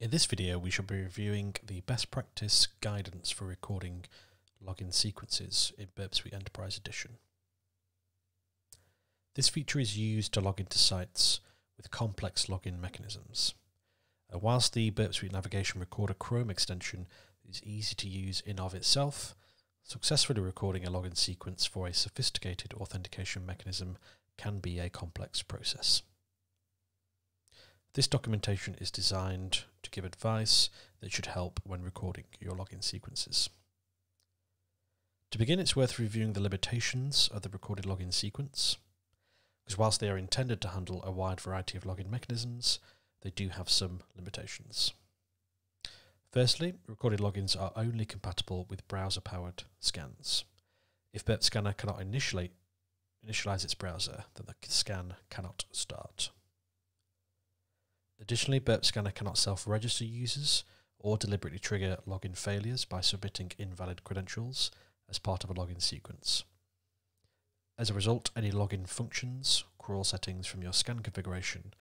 In this video, we shall be reviewing the best practice guidance for recording login sequences in Burp Suite Enterprise Edition. This feature is used to log into sites with complex login mechanisms. Uh, whilst the Burp Suite Navigation Recorder Chrome extension is easy to use in of itself, successfully recording a login sequence for a sophisticated authentication mechanism can be a complex process. This documentation is designed to give advice that should help when recording your login sequences. To begin, it's worth reviewing the limitations of the recorded login sequence, because whilst they are intended to handle a wide variety of login mechanisms, they do have some limitations. Firstly, recorded logins are only compatible with browser-powered scans. If Burp Scanner cannot initially initialize its browser, then the scan cannot start. Additionally, Burp Scanner cannot self-register users or deliberately trigger login failures by submitting invalid credentials as part of a login sequence. As a result, any login functions, crawl settings from your scan configuration